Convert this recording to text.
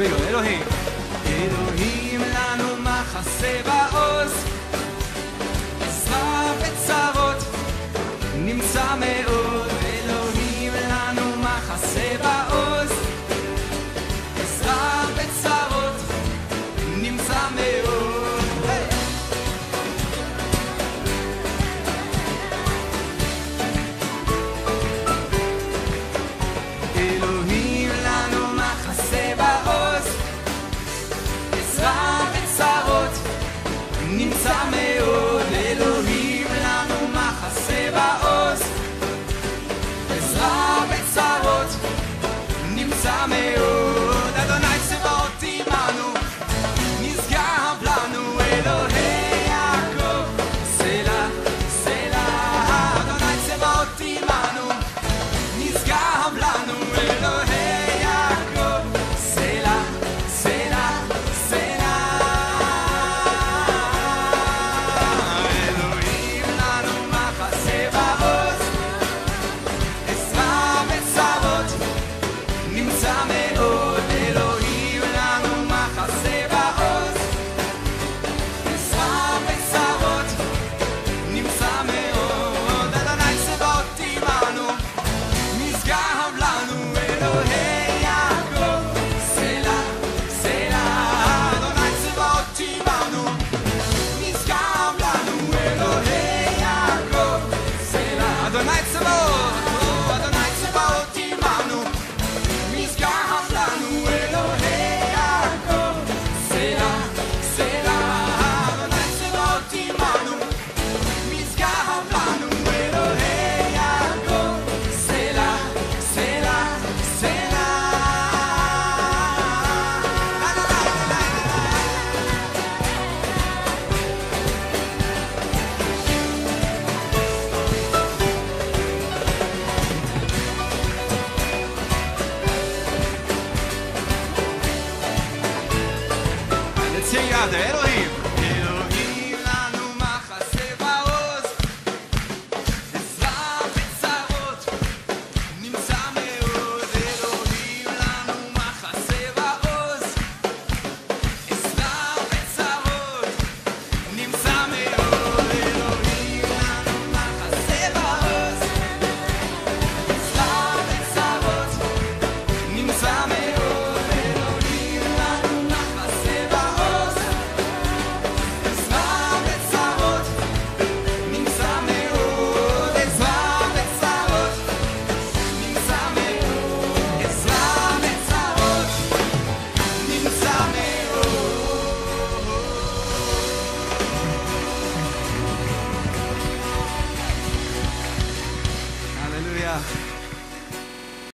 אלוהים, אלוהים. אלוהים לנו מחסה בעוז, עזרה וצרות, נמצא מאוד. Romeo. nada, era horrível.